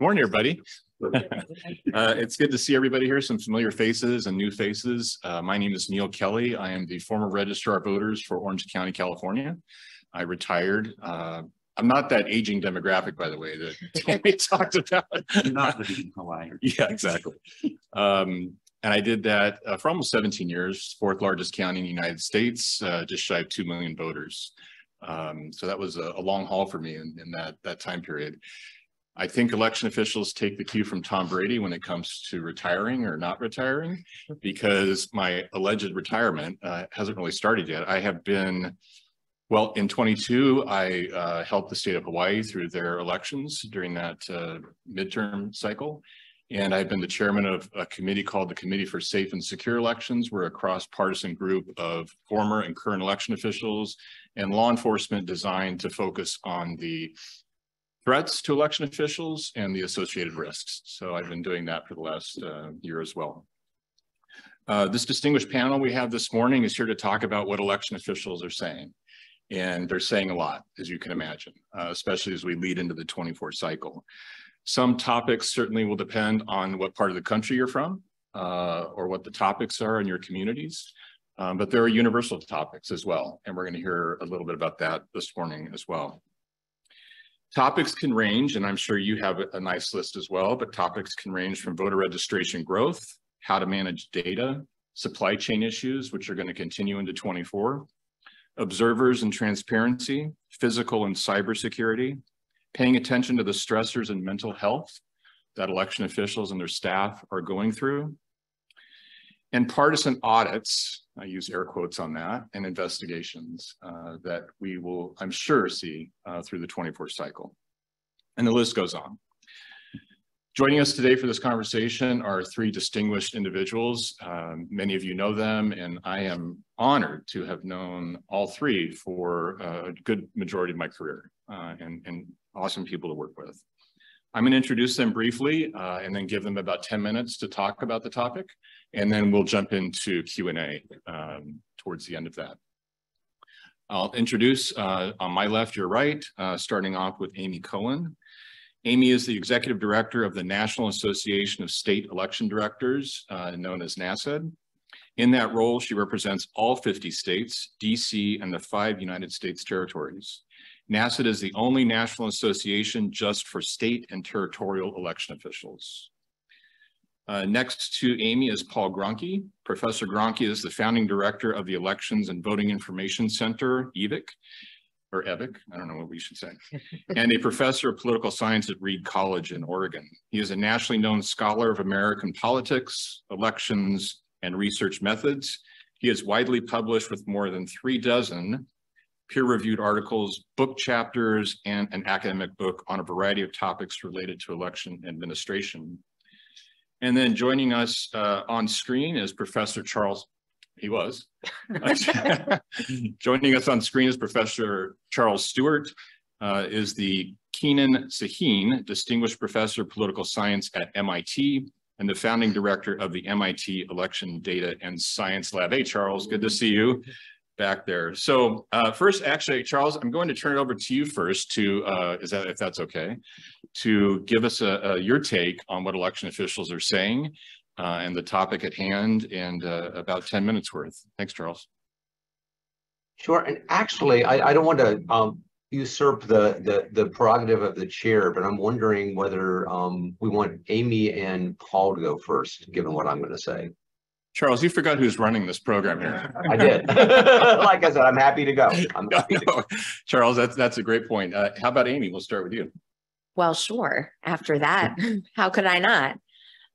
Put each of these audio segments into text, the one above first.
Morning, everybody. uh, it's good to see everybody here, some familiar faces and new faces. Uh, my name is Neal Kelley. I am the former registrar of voters for Orange County, California. I retired. Uh, I'm not that aging demographic, by the way, that Tammy talked about. Not living in Hawaii. Yeah, exactly. Um, and I did that uh, for almost 17 years, fourth largest county in the United States, uh, just shy of 2 million voters. Um, so that was a, a, long haul for me in, in that, that time period. I think election officials take the cue from Tom Brady when it comes to retiring or not retiring, because my alleged retirement uh, hasn't really started yet. I have been, well, in 22, I uh, helped the state of Hawaii through their elections during that uh, midterm cycle. And I've been the chairman of a committee called the Committee for Safe and Secure Elections. We're a cross-partisan group of former and current election officials and law enforcement designed to focus on the threats to election officials and the associated risks. So I've been doing that for the last uh, year as well. Uh, this distinguished panel we have this morning is here to talk about what election officials are saying. And they're saying a lot, as you can imagine, uh, especially as we lead into the 24 cycle. Some topics certainly will depend on what part of the country you're from uh, or what the topics are in your communities. Um, but there are universal topics as well. And we're going to hear a little bit about that this morning as well. Topics can range, and I'm sure you have a nice list as well, but topics can range from voter registration growth, how to manage data, supply chain issues, which are going to continue into 24, observers and transparency, physical and cybersecurity, paying attention to the stressors and mental health that election officials and their staff are going through, and partisan audits, I use air quotes on that, and investigations uh, that we will, I'm sure, see uh, through the 24 cycle. And the list goes on. Joining us today for this conversation are three distinguished individuals. Um, many of you know them, and I am honored to have known all three for a good majority of my career uh, and, and awesome people to work with. I'm going to introduce them briefly uh, and then give them about 10 minutes to talk about the topic. And then we'll jump into Q&A um, towards the end of that. I'll introduce uh, on my left, your right, uh, starting off with Amy Cohen. Amy is the executive director of the National Association of State Election Directors, uh, known as NASED. In that role, she represents all 50 states, DC, and the five United States territories. NASED is the only national association just for state and territorial election officials. Uh, next to Amy is Paul Gronke. Professor Gronke is the founding director of the Elections and Voting Information Center, EVIC, or EVIC, I don't know what we should say, and a professor of political science at Reed College in Oregon. He is a nationally known scholar of American politics, elections, and research methods. He is widely published with more than three dozen peer-reviewed articles, book chapters, and an academic book on a variety of topics related to election administration. And then joining us uh, on screen is Professor Charles, he was. joining us on screen is Professor Charles Stewart, uh, is the Kenan Sahin Distinguished Professor of Political Science at MIT and the founding director of the MIT Election Data and Science Lab. Hey, Charles, good to see you back there. So uh, first, actually, Charles, I'm going to turn it over to you first to, uh, is that if that's okay, to give us a, a, your take on what election officials are saying uh, and the topic at hand and uh, about 10 minutes worth. Thanks, Charles. Sure. And actually, I, I don't want to um, usurp the, the, the prerogative of the chair, but I'm wondering whether um, we want Amy and Paul to go first, given what I'm going to say. Charles, you forgot who's running this program here. I did. like I said, I'm happy to go. I'm happy no, no. To go. Charles, that's that's a great point. Uh, how about Amy? We'll start with you. Well, sure. After that, how could I not?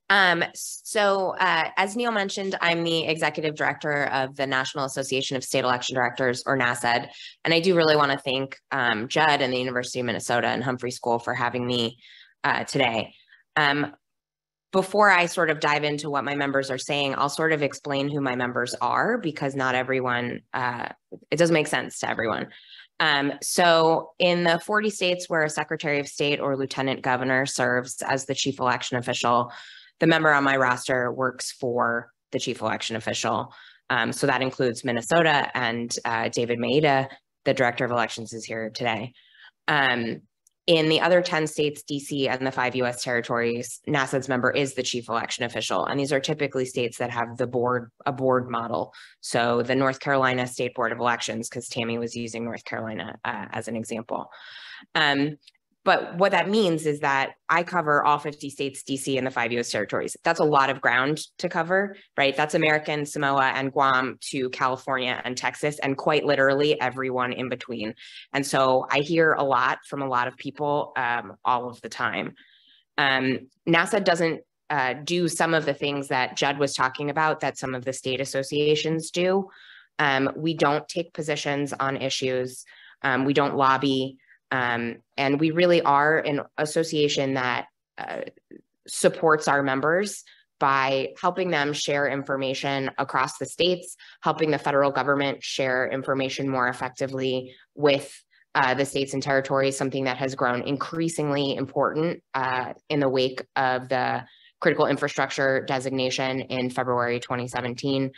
Um, so uh, as Neal mentioned, I'm the executive director of the National Association of State Election Directors, or NASED, and I do really want to thank um, Judd and the University of Minnesota and Humphrey School for having me uh, today. Um, before I sort of dive into what my members are saying, I'll sort of explain who my members are because not everyone, uh, it doesn't make sense to everyone. Um, so in the 40 states where a secretary of state or lieutenant governor serves as the chief election official, the member on my roster works for the chief election official. Um, so that includes Minnesota and uh, David Maeda, the director of elections is here today. Um, in the other 10 states, DC and the five US territories, NASED's member is the chief election official. And these are typically states that have the board, a board model. So the North Carolina State Board of Elections, because Tammy was using North Carolina uh, as an example. Um, but what that means is that I cover all 50 states, DC, and the five US territories. That's a lot of ground to cover, right? That's American Samoa and Guam to California and Texas, and quite literally everyone in between. And so I hear a lot from a lot of people um, all of the time. Um, NASED doesn't uh, do some of the things that Judd was talking about that some of the state associations do. Um, we don't take positions on issues. Um, we don't lobby. Um, and we really are an association that uh, supports our members by helping them share information across the states, helping the federal government share information more effectively with uh, the states and territories, something that has grown increasingly important uh, in the wake of the critical infrastructure designation in February 2017.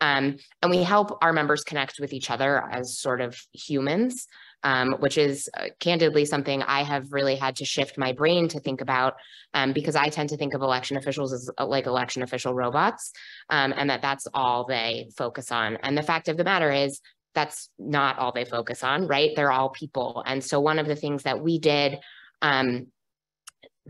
Um, and we help our members connect with each other as sort of humans um, which is uh, candidly something I have really had to shift my brain to think about um, because I tend to think of election officials as uh, like election official robots um, and that that's all they focus on. And the fact of the matter is that's not all they focus on, right? They're all people. And so one of the things that we did um,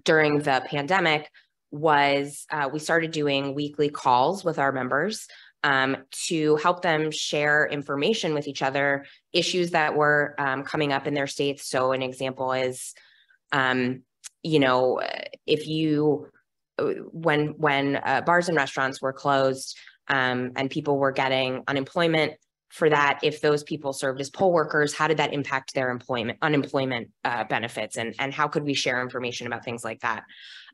during the pandemic was uh, we started doing weekly calls with our members um, to help them share information with each other, issues that were um, coming up in their states. So an example is, um, you know, if you, when when uh, bars and restaurants were closed um, and people were getting unemployment for that, if those people served as poll workers, how did that impact their employment unemployment uh, benefits, and and how could we share information about things like that?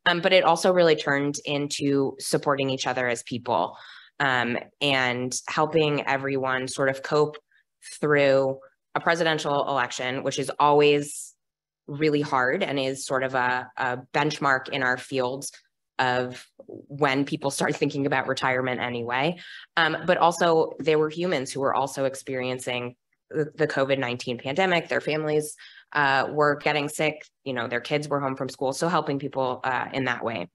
Um, but it also really turned into supporting each other as people um, and helping everyone sort of cope through a presidential election, which is always really hard and is sort of a, a benchmark in our fields of when people start thinking about retirement anyway. Um, but also, there were humans who were also experiencing the, COVID 19 pandemic. Their families uh, were getting sick, you know, their kids were home from school. So, helping people uh, in that way.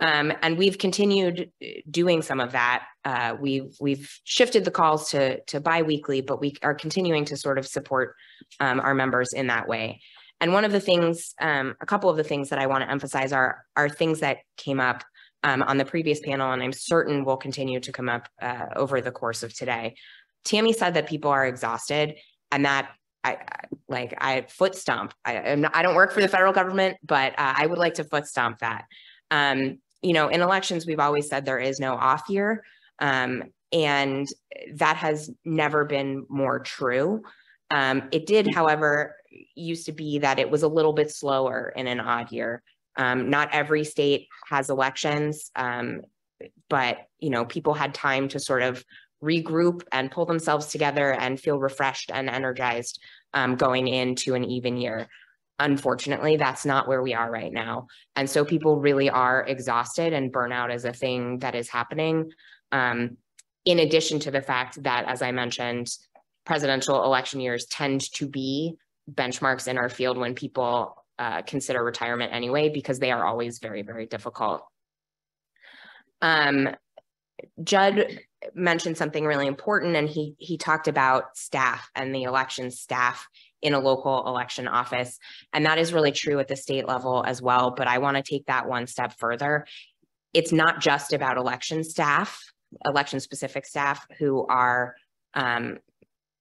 Um, and we've continued uh, doing some of that. Uh, we've we've shifted the calls to to biweekly, but we are continuing to sort of support um, our members in that way. And one of the things, um, a couple of the things that I want to emphasize are are things that came up um, on the previous panel, and I'm certain will continue to come up uh, over the course of today. Tammy said that people are exhausted, and that I, like I foot stomp. I, not, I don't work for the federal government, but uh, I would like to foot stomp that. Um, you know, in elections, we've always said there is no off year. Um, and that has never been more true. Um, it did, however, used to be that it was a little bit slower in an odd year. Um, not every state has elections, um, but you know, people had time to sort of regroup and pull themselves together and feel refreshed and energized um, going into an even year. Unfortunately, that's not where we are right now. And so people really are exhausted and burnout is a thing that is happening. Um, in addition to the fact that, as I mentioned, presidential election years tend to be benchmarks in our field when people uh, consider retirement anyway, because they are always very, very difficult. Um, Judd mentioned something really important, and he he talked about staff and the election staff in a local election office. And that is really true at the state level as well. But I want to take that one step further. It's not just about election staff, election specific staff who are um,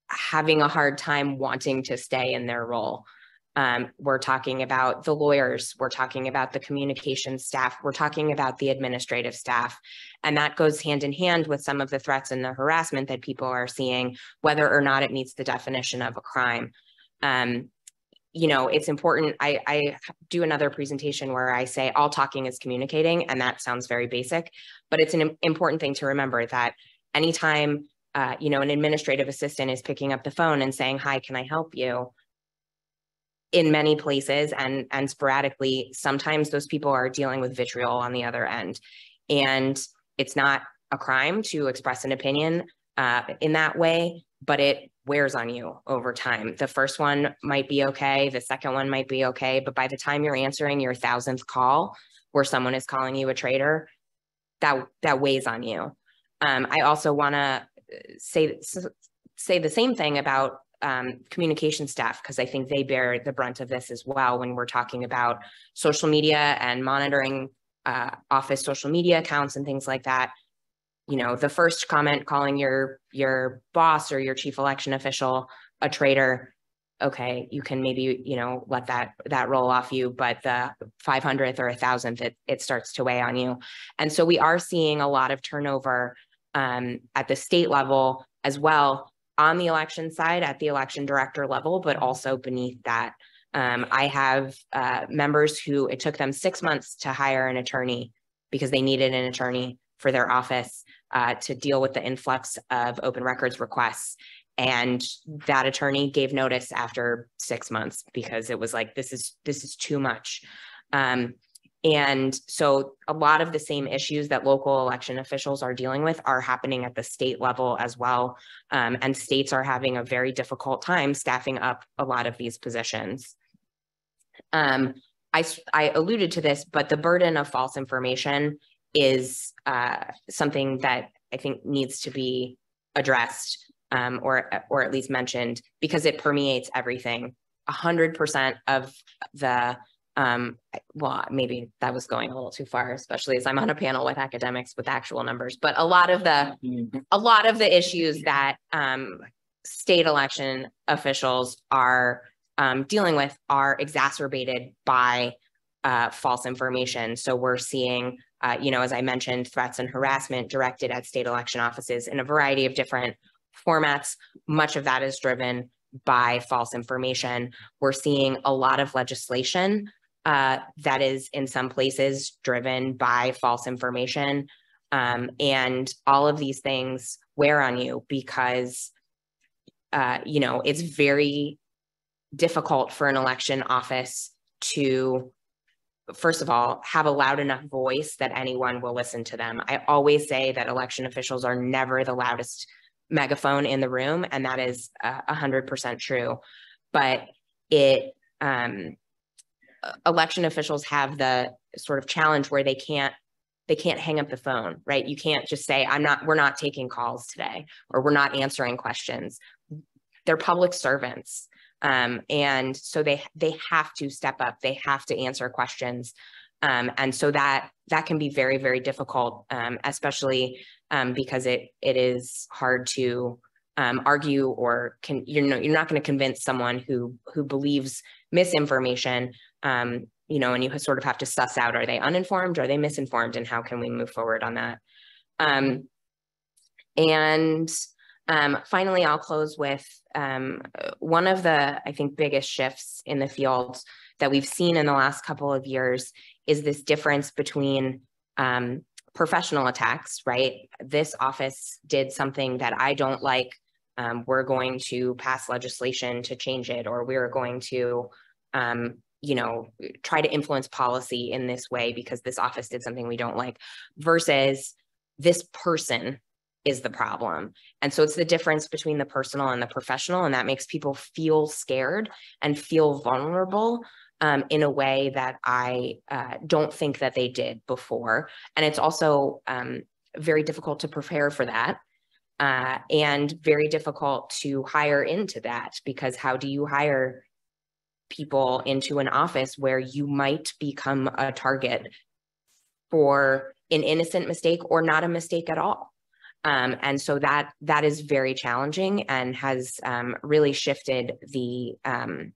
having a hard time wanting to stay in their role. Um, we're talking about the lawyers, we're talking about the communication staff, we're talking about the administrative staff. And that goes hand in hand with some of the threats and the harassment that people are seeing, whether or not it meets the definition of a crime um, you know, it's important. I, I do another presentation where I say all talking is communicating, and that sounds very basic, but it's an important thing to remember that anytime, uh, you know, an administrative assistant is picking up the phone and saying, hi, can I help you? In many places and, and sporadically, sometimes those people are dealing with vitriol on the other end. And it's not a crime to express an opinion uh, in that way, but it wears on you over time. The first one might be okay, the second one might be okay, but by the time you're answering your thousandth call where someone is calling you a traitor, that that weighs on you. Um, I also want to say say the same thing about um, communication staff because I think they bear the brunt of this as well when we're talking about social media and monitoring uh, office social media accounts and things like that. You know, the first comment calling your your boss or your chief election official a traitor, okay, you can maybe you know let that that roll off you, but the 500th or a thousandth, it it starts to weigh on you, and so we are seeing a lot of turnover um, at the state level as well on the election side at the election director level, but also beneath that. Um, I have uh, members who it took them six months to hire an attorney because they needed an attorney for their office uh, to deal with the influx of open records requests. And that attorney gave notice after six months because it was like, this is this is too much. Um, and so a lot of the same issues that local election officials are dealing with are happening at the state level as well. Um, and states are having a very difficult time staffing up a lot of these positions. Um, I, I alluded to this, but the burden of false information is uh, something that I think needs to be addressed um, or, or at least mentioned because it permeates everything. A 100% of the um, well, maybe that was going a little too far, especially as I'm on a panel with academics with actual numbers. But a lot of the a lot of the issues that um, state election officials are um, dealing with are exacerbated by uh, false information. So we're seeing, uh, you know, as I mentioned, threats and harassment directed at state election offices in a variety of different formats. Much of that is driven by false information. We're seeing a lot of legislation uh, that is in some places driven by false information. Um, and all of these things wear on you because, uh, you know, it's very difficult for an election office to, first of all, have a loud enough voice that anyone will listen to them. I always say that election officials are never the loudest megaphone in the room, and that is a hundred percent true. But it, um, election officials have the sort of challenge where they can't they can't hang up the phone, right? You can't just say, I'm not, we're not taking calls today, or we're not answering questions. They're public servants. Um, and so they they have to step up, they have to answer questions. Um, and so that that can be very, very difficult, um, especially um, because it it is hard to um, argue or can you know you're not going to convince someone who who believes misinformation um, you know, and you sort of have to suss out, are they uninformed? Are they misinformed? And how can we move forward on that? And um, finally, I'll close with um, one of the, I think, biggest shifts in the field that we've seen in the last couple of years is this difference between um, professional attacks, right? This office did something that I don't like. Um, we're going to pass legislation to change it, or we're going to um, you know, try to influence policy in this way because this office did something we don't like versus this person is the problem. And so it's the difference between the personal and the professional. And that makes people feel scared and feel vulnerable um, in a way that I uh, don't think that they did before. And it's also um, very difficult to prepare for that. Uh, and very difficult to hire into that because how do you hire people into an office where you might become a target for an innocent mistake or not a mistake at all. Um, and so that that is very challenging and has um, really shifted the um,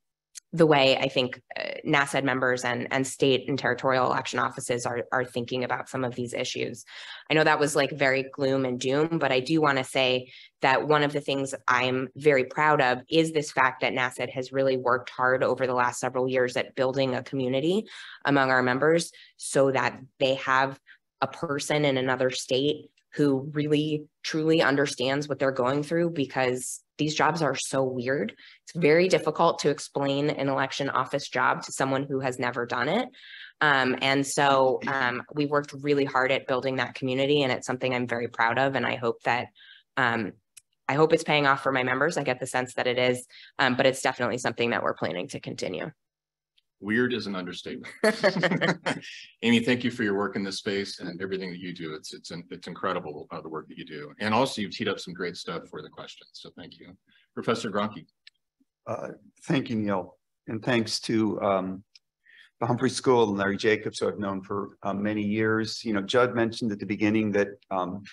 the way I think uh, members and, and state and territorial election offices are, are thinking about some of these issues. I know that was like very gloom and doom, but I do want to say that one of the things I'm very proud of is this fact that NASED has really worked hard over the last several years at building a community among our members so that they have a person in another state who really truly understands what they're going through because these jobs are so weird. It's very difficult to explain an election office job to someone who has never done it. Um, and so um, we worked really hard at building that community, and it's something I'm very proud of. And I hope that um, I hope it's paying off for my members. I get the sense that it is, um, but it's definitely something that we're planning to continue. Weird is an understatement. Amy, thank you for your work in this space and everything that you do. It's, it's, it's incredible, uh, the work that you do. And also you've teed up some great stuff for the questions. So thank you. Professor Gronke. Uh, thank you, Neal. And thanks to um, the Humphrey School and Larry Jacobs, who I've known for uh, many years. You know, Judd mentioned at the beginning that um,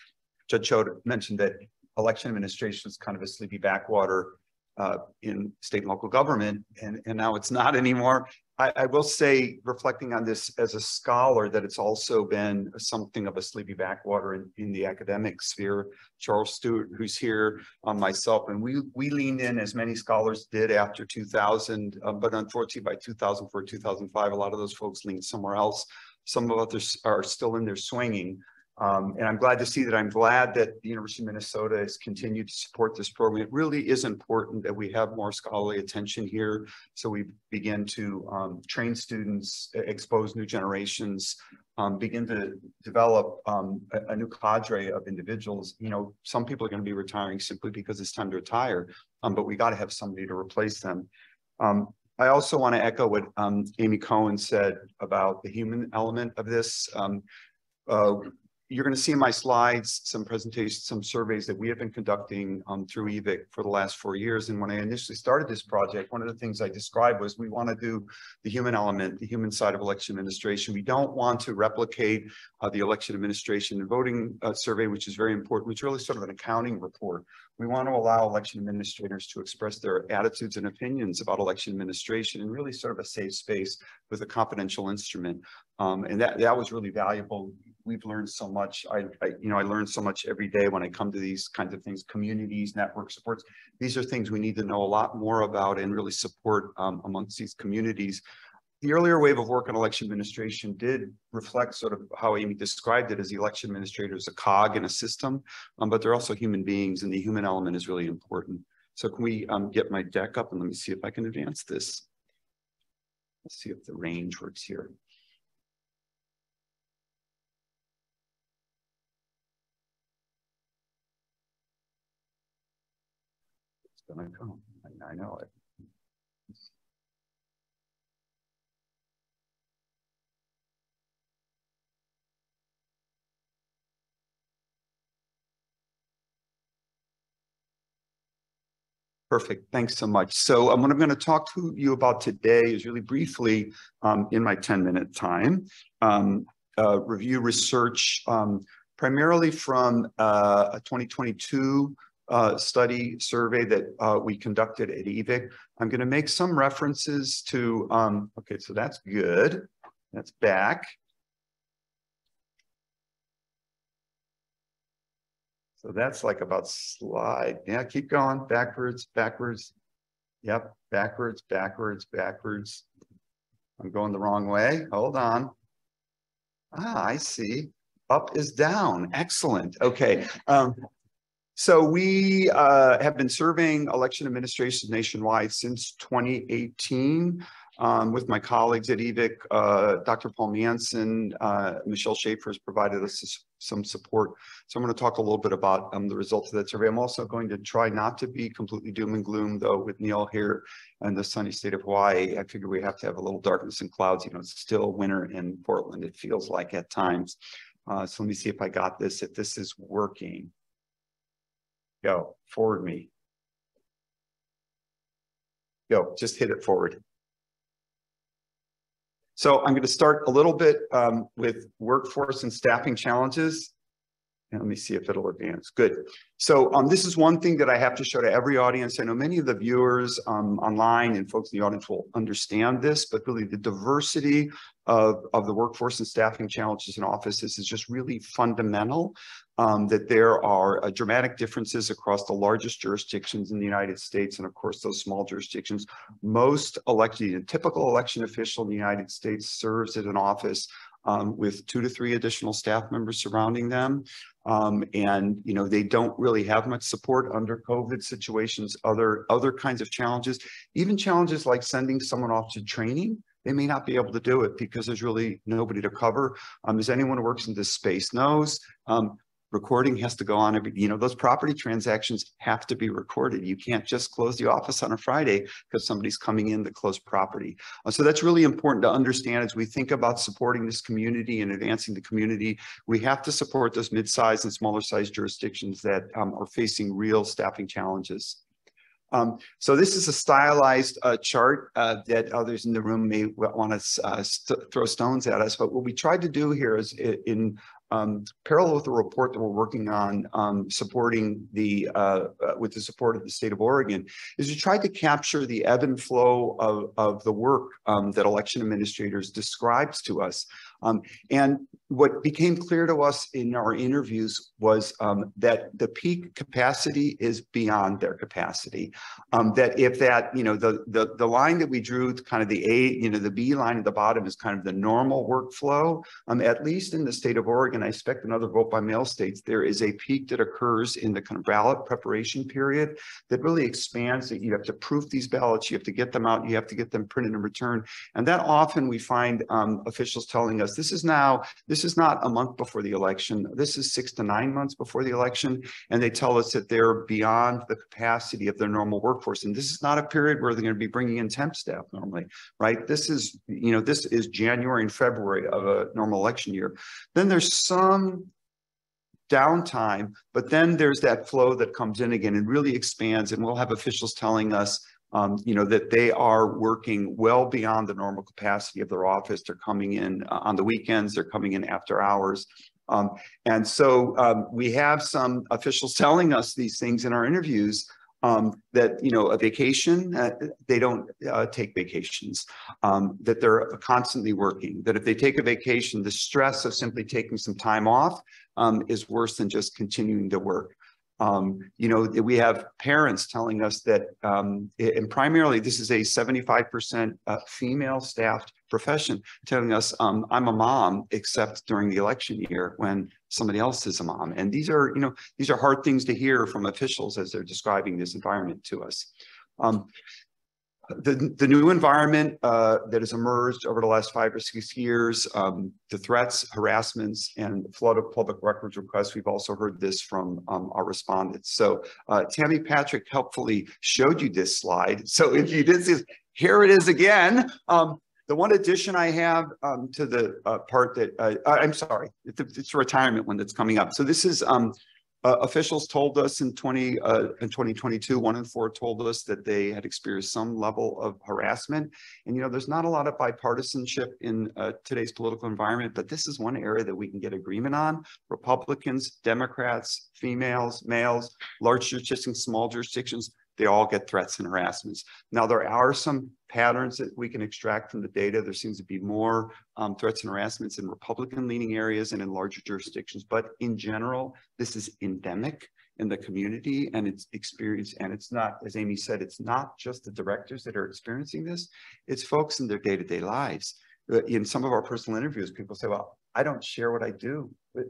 Judd Choate mentioned that election administration is kind of a sleepy backwater uh, in state and local government, and, and now it's not anymore. I, I, will say, reflecting on this as a scholar, that it's also been something of a sleepy backwater in, in the academic sphere. Charles Stewart, who's here, um, myself, and we we leaned in as many scholars did after 2000, uh, but unfortunately by 2004, 2005, a lot of those folks leaned somewhere else. Some of us are still in there swinging. Um, and I'm glad to see that I'm glad that the University of Minnesota has continued to support this program. It really is important that we have more scholarly attention here. So we begin to um, train students, expose new generations, um, begin to develop um, a, a, new cadre of individuals. You know, some people are going to be retiring simply because it's time to retire, um, but we got to have somebody to replace them. Um, I also want to echo what Amy Cohen said about the human element of this. Uh, you're going to see in my slides some presentations, some surveys that we have been conducting um, through EVIC for the last four years. And when I initially started this project, one of the things I described was we want to do the human element, the human side of election administration. We don't want to replicate uh, the election administration and voting uh, survey, which is very important, which is really sort of an accounting report. We want to allow election administrators to express their attitudes and opinions about election administration in really sort of a safe space with a confidential instrument. Um, and that, that was really valuable we've learned so much. I, I, you know, I learn so much every day when I come to these kinds of things, communities, network supports. These are things we need to know a lot more about and really support um, amongst these communities. The earlier wave of work on election administration did reflect sort of how Amy described it as the election administrator is a cog in a system, um, but they're also human beings and the human element is really important. So can we um, get my deck up and let me see if I can advance this. Let's see if the range works here. It's gonna come. I, know it. Perfect. Thanks so much. So um, what I'm going to talk to you about today is really briefly um, in my 10 minute time, um, uh, review research um, primarily from uh, a 2022 uh, study survey that uh, we conducted at EVIC. I'm going to make some references to, um, okay, so that's good. That's back. So that's like about slide. Yeah, keep going backwards, backwards. Yep, backwards, backwards, backwards. I'm going the wrong way. Hold on. Ah, I see. Up is down. Excellent. Okay. Um, so we uh, have been serving election administrations nationwide since 2018 um, with my colleagues at EVIC. Uh, Dr. Paul Manson, uh, Michelle Schaefer has provided us some support. So I'm going to talk a little bit about um, the results of that survey. I'm also going to try not to be completely doom and gloom, though, with Neal here and the sunny state of Hawaii. I figure we have to have a little darkness and clouds. You know, it's still winter in Portland, it feels like at times. Uh, so let me see if I got this, if this is working. Go, forward me. Go, just hit it forward. So I'm going to start a little bit um, with workforce and staffing challenges. And let me see if it'll advance. Good. So um, this is one thing that I have to show to every audience. I know many of the viewers um, online and folks in the audience will understand this, but really the diversity of, of the workforce and staffing challenges in offices is just really fundamental. Um, that there are uh, dramatic differences across the largest jurisdictions in the United States and of course those small jurisdictions. Most elected, a typical election official in the United States serves at an office um, with two to three additional staff members surrounding them. Um, and, you know, they don't really have much support under COVID situations, other, other kinds of challenges, even challenges like sending someone off to training. They may not be able to do it because there's really nobody to cover. Um, as anyone who works in this space knows, um, recording has to go on every, you know, those property transactions have to be recorded. You can't just close the office on a Friday because somebody's coming in to close property. Uh, so that's really important to understand as we think about supporting this community and advancing the community. We have to support those mid-sized and smaller sized jurisdictions that um, are facing real staffing challenges. Um, so this is a stylized uh, chart uh, that others in the room may want to uh, st throw stones at us. But what we tried to do here is in um, parallel with the report that we're working on um, supporting the uh, uh, with the support of the state of Oregon is to try to capture the ebb and flow of, of the work um, that election administrators describes to us. Um, and what became clear to us in our interviews was um, that the peak capacity is beyond their capacity. Um, that if that, you know, the, the, the line that we drew, kind of the A, you know, the B line at the bottom is kind of the normal workflow. Um, at least in the state of Oregon, I expect in other vote by mail states, there is a peak that occurs in the kind of ballot preparation period that really expands that you have to proof these ballots, you have to get them out, you have to get them printed and returned. And that often we find um, officials telling us this is now, this is not a month before the election. This is six to nine months before the election. And they tell us that they're beyond the capacity of their normal workforce. And this is not a period where they're going to be bringing in temp staff normally, right? This is, you know, this is January and February of a normal election year. Then there's some downtime, but then there's that flow that comes in again and really expands. And we'll have officials telling us um, you know, that they are working well beyond the normal capacity of their office. They're coming in uh, on the weekends, they're coming in after hours. Um, and so um, we have some officials telling us these things in our interviews um, that, you know, a vacation, uh, they don't uh, take vacations, um, that they're constantly working, that if they take a vacation, the stress of simply taking some time off um, is worse than just continuing to work. Um, you know, we have parents telling us that, um, and primarily this is a 75% uh, female staffed profession, telling us, um, I'm a mom, except during the election year when somebody else is a mom. And these are, you know, these are hard things to hear from officials as they're describing this environment to us. Um, the, the new environment uh, that has emerged over the last five or six years, um, the threats, harassments, and flood of public records requests, we've also heard this from um, our respondents. So uh, Tammy Patrick helpfully showed you this slide. So if you did see this, here it is again. Um, the one addition I have um, to the uh, part that, uh, I'm sorry, it's, it's retirement one that's coming up. So this is um, uh, officials told us in 20 uh, in 2022, one in four told us that they had experienced some level of harassment. And you know, there's not a lot of bipartisanship in uh, today's political environment, but this is one area that we can get agreement on. Republicans, Democrats, females, males, large jurisdictions, small jurisdictions, they all get threats and harassments. Now, there are some patterns that we can extract from the data. There seems to be more um, threats and harassments in Republican leaning areas and in larger jurisdictions. But in general, this is endemic in the community and it's experienced. And it's not, as Amy said, it's not just the directors that are experiencing this, it's folks in their day-to-day -day lives. Uh, in some of our personal interviews, people say, well, I don't share what I do uh,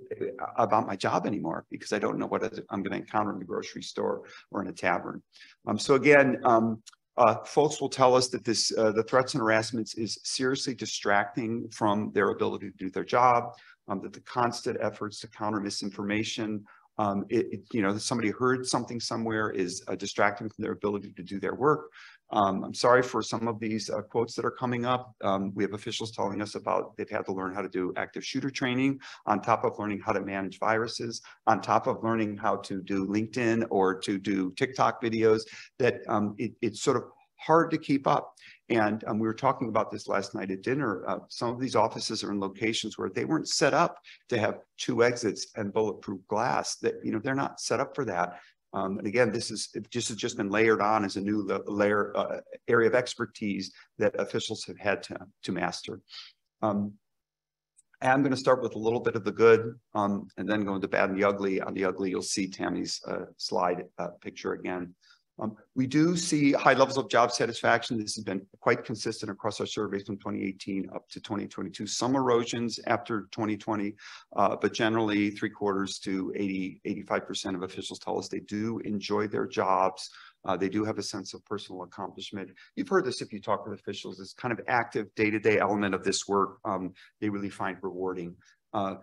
about my job anymore because I don't know what I'm going to encounter in the grocery store or in a tavern. Um, so again, um, uh, folks will tell us that this uh, the threats and harassments is seriously distracting from their ability to do their job, um, that the constant efforts to counter misinformation, um, it, it, you know, somebody heard something somewhere is uh, distracting from their ability to do their work. Um, I'm sorry for some of these uh, quotes that are coming up. Um, we have officials telling us about they've had to learn how to do active shooter training on top of learning how to manage viruses, on top of learning how to do LinkedIn or to do TikTok videos that um, it, it's sort of hard to keep up. And um, we were talking about this last night at dinner. Uh, some of these offices are in locations where they weren't set up to have two exits and bulletproof glass that, you know, they're not set up for that. Um, and again, this is just has just been layered on as a new layer uh, area of expertise that officials have had to, to master. Um, I'm going to start with a little bit of the good um, and then go into bad and the ugly. On the ugly, you'll see Tammy's uh, slide uh, picture again. Um, we do see high levels of job satisfaction. This has been quite consistent across our surveys from 2018 up to 2022. Some erosions after 2020, uh, but generally three quarters to 80, 85% of officials tell us they do enjoy their jobs. Uh, they do have a sense of personal accomplishment. You've heard this if you talk with officials, this kind of active day-to-day -day element of this work, um, they really find rewarding. Uh,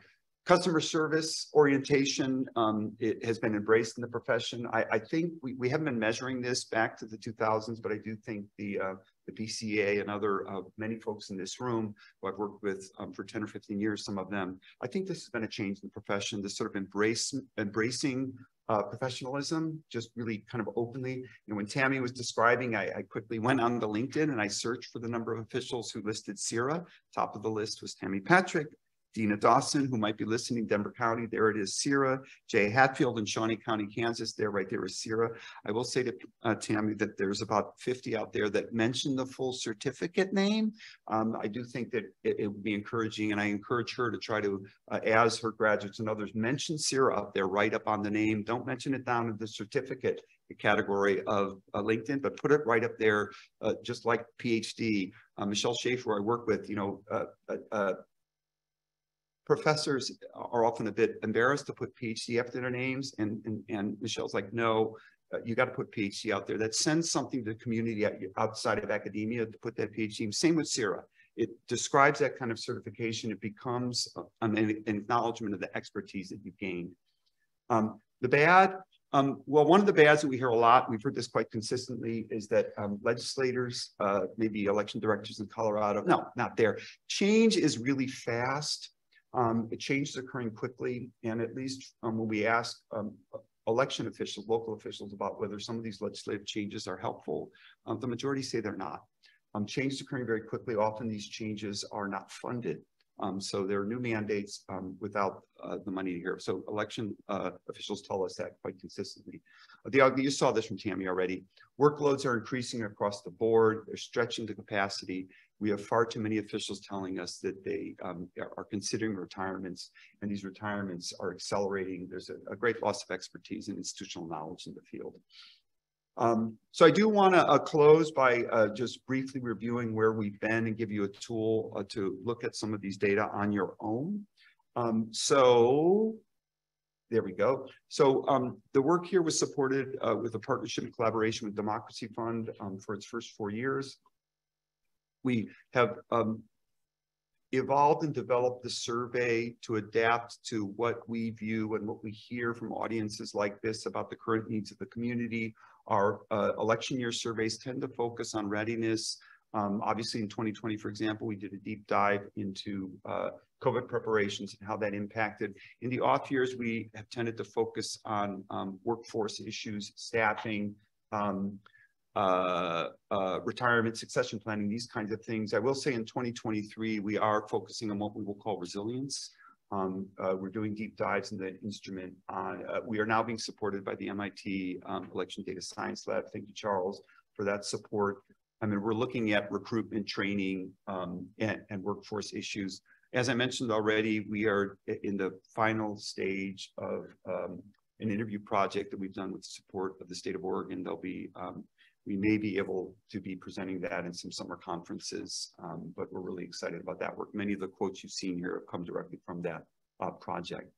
customer service orientation, um, it has been embraced in the profession. I, I think we, we haven't been measuring this back to the two thousands, but I do think the, uh, the PCA and other, uh, many folks in this room who I've worked with, um, for ten or fifteen years, some of them, I think this has been a change in the profession, this sort of embrace, embracing uh, professionalism, just really kind of openly. And when Tammy was describing, I, I quickly went on the LinkedIn and I searched for the number of officials who listed CERA. Top of the list was Tammy Patrick, Dina Dawson, who might be listening, Denver County, there it is, CERA, Jay Hatfield in Shawnee County, Kansas, there, right there is CERA. I will say to uh, Tammy that there's about 50 out there that mention the full certificate name. Um, I do think that it, it would be encouraging, and I encourage her to try to, uh, as her graduates and others, mention CERA up there, right up on the name. Don't mention it down in the certificate category of uh, LinkedIn, but put it right up there, uh, just like PhD. Uh, Michelle Schaefer, I work with, you know, uh, uh, uh, professors are often a bit embarrassed to put PhD after their names, and and, and Michelle's like, no, uh, you got to put PhD out there. That sends something to the community outside of academia to put that PhD. Same with CERA. It describes that kind of certification. It becomes an, an acknowledgement of the expertise that you've gained. Um, the bad, um, well, one of the bads that we hear a lot, we've heard this quite consistently, is that um, legislators, uh, maybe election directors in Colorado, no, not there. Change is really fast. Um, change is occurring quickly, and at least um, when we ask um, election officials, local officials about whether some of these legislative changes are helpful, um, the majority say they're not. Um, change is occurring very quickly. Often these changes are not funded. Um, so there are new mandates um, without uh, the money here. So election uh, officials tell us that quite consistently. Uh, the, you saw this from Tammy already. Workloads are increasing across the board. They're stretching the capacity. We have far too many officials telling us that they um, are considering retirements and these retirements are accelerating. There's a, a great loss of expertise and institutional knowledge in the field. Um, so I do want to uh, close by uh, just briefly reviewing where we've been and give you a tool uh, to look at some of these data on your own. Um, so there we go. So um, the work here was supported uh, with a partnership and collaboration with Democracy Fund um, for its first four years. We have um, evolved and developed the survey to adapt to what we view and what we hear from audiences like this about the current needs of the community. Our uh, election year surveys tend to focus on readiness. Um, obviously in 2020, for example, we did a deep dive into uh, COVID preparations and how that impacted. In the off years, we have tended to focus on um, workforce issues, staffing, um, uh, uh, retirement, succession planning, these kinds of things. I will say in 2023, we are focusing on what we will call resilience. Um, uh, we're doing deep dives in the instrument. Uh, we are now being supported by the MIT um, Election Data Science Lab. Thank you, Charles, for that support. I mean, we're looking at recruitment training um, and, and workforce issues. As I mentioned already, we are in the final stage of um, an interview project that we've done with the support of the state of Oregon. There'll be um, we may be able to be presenting that in some summer conferences, um, but we're really excited about that work. Many of the quotes you've seen here have come directly from that uh, project.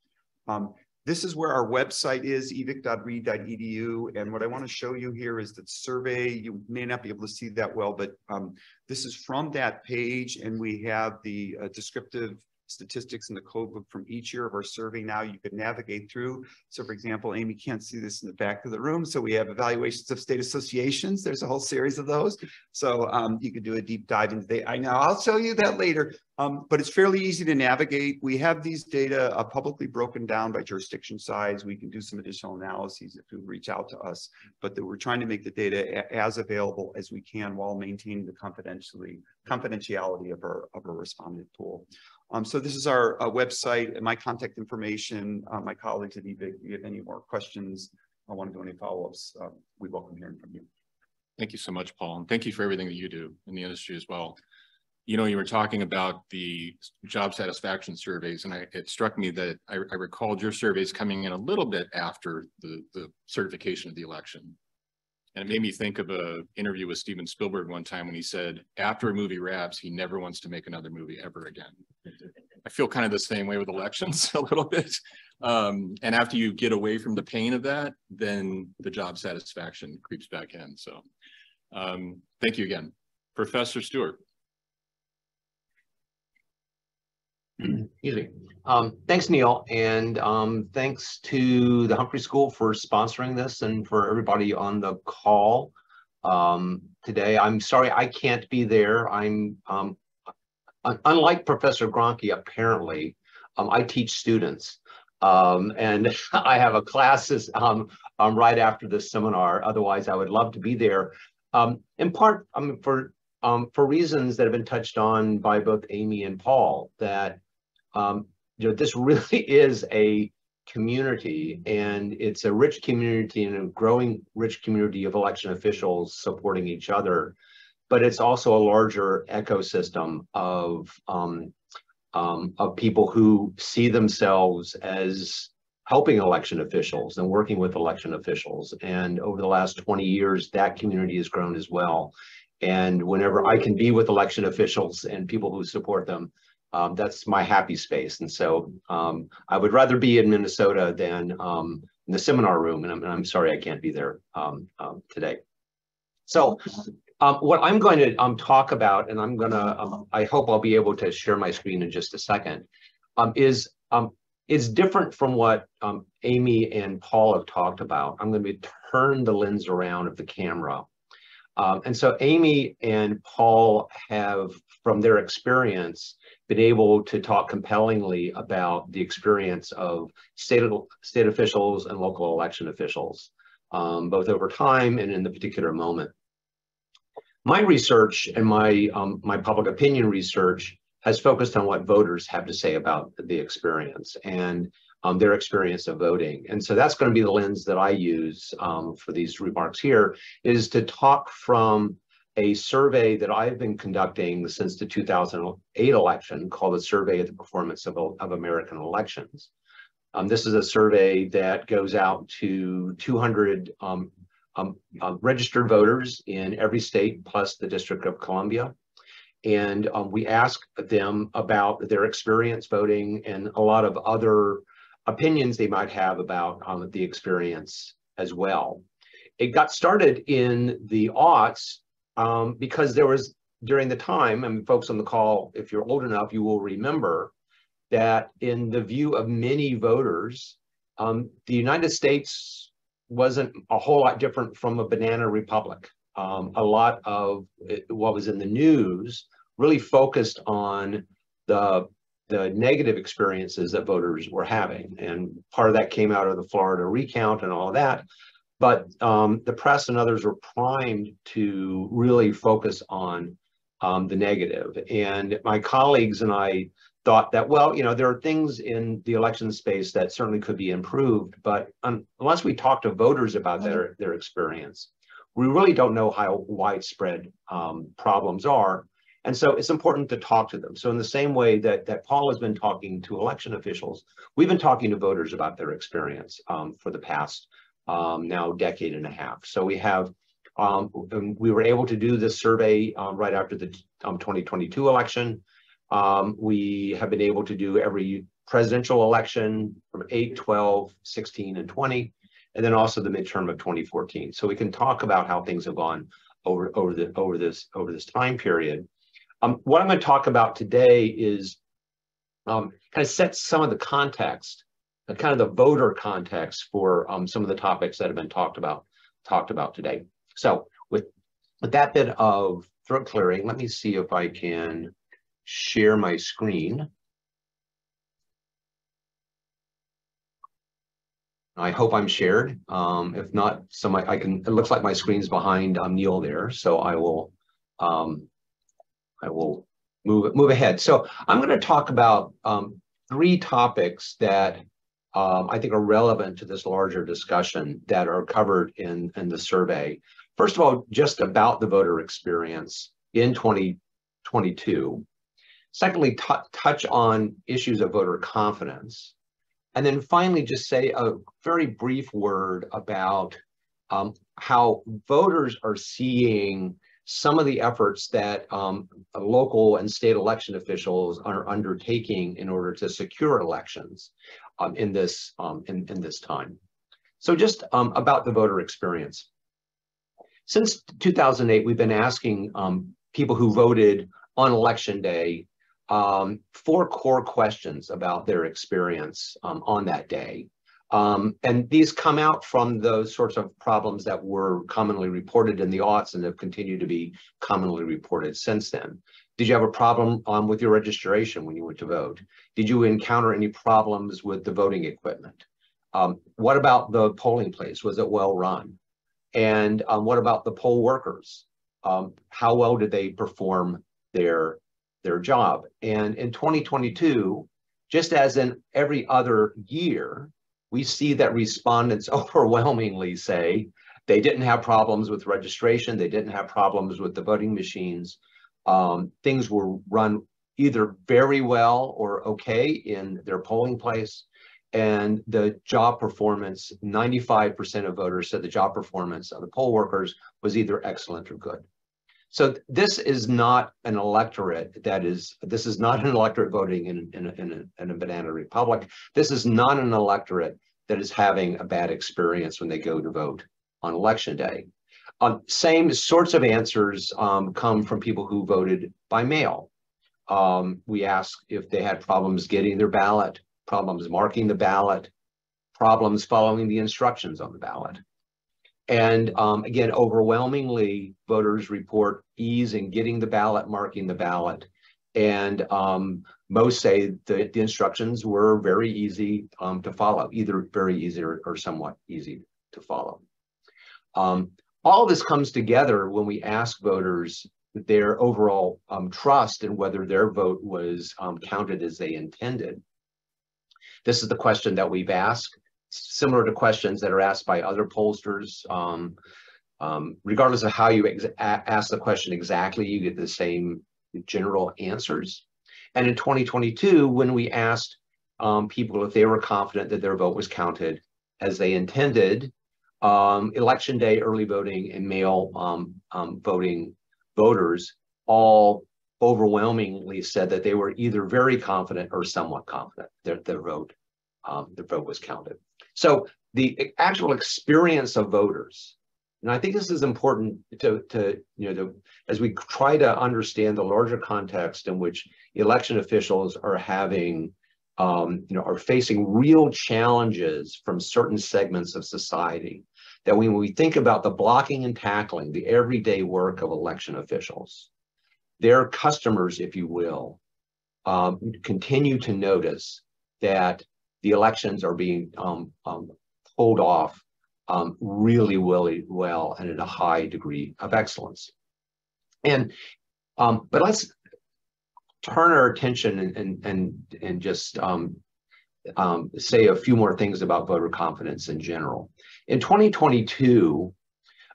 Um, this is where our website is, evic.reed.edu. And what I want to show you here is that survey. You may not be able to see that well, but um, this is from that page. And we have the uh, descriptive statistics in the code book from each year of our survey now you could navigate through. So for example, Amy can't see this in the back of the room. So we have evaluations of state associations. There's a whole series of those. So um, you could do a deep dive into that. I know I'll show you that later, um, but it's fairly easy to navigate. We have these data uh, publicly broken down by jurisdiction size. We can do some additional analyses if you reach out to us, but that we're trying to make the data as available as we can while maintaining the confidentially confidentiality of our, of our respondent pool. Um, so this is our uh, website and my contact information. Uh, my colleagues at EVIC, if you have any more questions, I want to do any follow-ups, uh, we welcome hearing from you. Thank you so much, Paul. And thank you for everything that you do in the industry as well. You know, you were talking about the job satisfaction surveys, and I, it struck me that I, I recalled your surveys coming in a little bit after the, the certification of the election. And it made me think of a interview with Steven Spielberg one time when he said, after a movie wraps, he never wants to make another movie ever again. I feel kind of the same way with elections a little bit. Um, and after you get away from the pain of that, then the job satisfaction creeps back in. So um, thank you again. Professor Stewart. Excuse me. Um, thanks, Neal, and um, thanks to the Humphrey School for sponsoring this and for everybody on the call um, today. I'm sorry I can't be there. I'm um, unlike Professor Gronke, apparently, um, I teach students. Um, and I have a um, right after this seminar. Otherwise, I would love to be there. In part, I mean, for um, for reasons that have been touched on by both Amy and Paul, that um, you know this really is a community, and it's a rich community and a growing rich community of election officials supporting each other. But it's also a larger ecosystem of um, um, of people who see themselves as helping election officials and working with election officials. And over the last 20 years, that community has grown as well. And whenever I can be with election officials and people who support them, um, that's my happy space. And so um, I would rather be in Minnesota than um, in the seminar room. And I'm, and I'm, sorry I can't be there um, um, today. So um, what I'm going to talk about, and I'm going to, I hope I'll be able to share my screen in just a second, is is different from what Amy and Paul have talked about. I'm going to turn the lens around of the camera. And so Amy and Paul have, from their experience, been able to talk compellingly about the experience of state, state officials and local election officials, um, both over time and in the particular moment. My research and my, um, my public opinion research has focused on what voters have to say about the experience and um, their experience of voting. And so that's going to be the lens that I use um, for these remarks here is to talk from a survey that I've been conducting since the 2008 election called the Survey of the Performance of, of American Elections. Um, this is a survey that goes out to 200 um, um, uh, registered voters in every state plus the District of Columbia. And um, we ask them about their experience voting and a lot of other opinions they might have about um, the experience as well. It got started in the aughts um, because there was during the time, mean, folks on the call, if you're old enough, you will remember that in the view of many voters, um, the United States wasn't a whole lot different from a banana republic um, a lot of what was in the news really focused on the the negative experiences that voters were having. And part of that came out of the Florida recount and all of that. But um, the press and others were primed to really focus on um, the negative. And my colleagues and I thought that, well, you know, there are things in the election space that certainly could be improved, but unless we talk to voters about their, their experience, we really don't know how widespread um, problems are. And so it's important to talk to them. So in the same way that, that Paul has been talking to election officials, we've been talking to voters about their experience um, for the past um, now decade and a half. So we have, um, we were able to do this survey uh, right after the 2022 um, election. Um, we have been able to do every presidential election from 8, 12, 16, and 20 and then also the midterm of 2014. So we can talk about how things have gone over, over, the, over, this, over this time period. Um, what I'm going to talk about today is um, kind of set some of the context, kind of the voter context for um, some of the topics that have been talked about talked about today. So with, with that bit of throat clearing, let me see if I can share my screen. I hope I'm shared. Um, if not, so my, I can, it looks like my screen's behind um, Neal there. So I will, um, I will move, move ahead. So I'm going to talk about um, three topics that um, I think are relevant to this larger discussion that are covered in, in the survey. First of all, just about the voter experience in 2022. Secondly, touch on issues of voter confidence. And then finally, just say a very brief word about um, how voters are seeing some of the efforts that um, local and state election officials are undertaking in order to secure elections um, in this um, in, in this time. So just um, about the voter experience. Since 2008, we've been asking um, people who voted on election day um, four core questions about their experience on that day. Um, and these come out from those sorts of problems that were commonly reported in the aughts and have continued to be commonly reported since then. Did you have a problem um, with your registration when you went to vote? Did you encounter any problems with the voting equipment? Um, what about the polling place? Was it well run? And um, what about the poll workers? Um, how well did they perform their, their job? And in 2022, just as in every other year, we see that respondents overwhelmingly say they didn't have problems with registration, they didn't have problems with the voting machines. Um, things were run either very well or okay in their polling place. And the job performance, 95% of voters said the job performance of the poll workers was either excellent or good. So this is not an electorate that is, this is not an electorate voting in, in, a, in, a, in a banana republic. This is not an electorate that is having a bad experience when they go to vote on election day. Um, same sorts of answers um, come from people who voted by mail. Um, we asked if they had problems getting their ballot, problems marking the ballot, problems following the instructions on the ballot. And um, again, overwhelmingly, voters report ease in getting the ballot, marking the ballot. And um, most say that the instructions were very easy um, to follow, either very easy or, or somewhat easy to follow. Um, all this comes together when we ask voters their overall um, trust and whether their vote was um, counted as they intended. This is the question that we've asked, similar to questions that are asked by other pollsters. Um, regardless of how you ask the question exactly, you get the same general answers. And in 2022, when we asked um, people if they were confident that their vote was counted as they intended, um, election day, early voting, and mail um, um, voting voters all overwhelmingly said that they were either very confident or somewhat confident that their vote, um, their vote was counted. So the actual experience of voters, and I think this is important to, to you know, to, as we try to understand the larger context in which election officials are having um, you know, are facing real challenges from certain segments of society. That when we think about the blocking and tackling, the everyday work of election officials, their customers, if you will, um, continue to notice that the elections are being um, um, pulled off um, really, really well and at a high degree of excellence. And um, but let's turn our attention and and and, and just um, um, say a few more things about voter confidence in general. In 2022,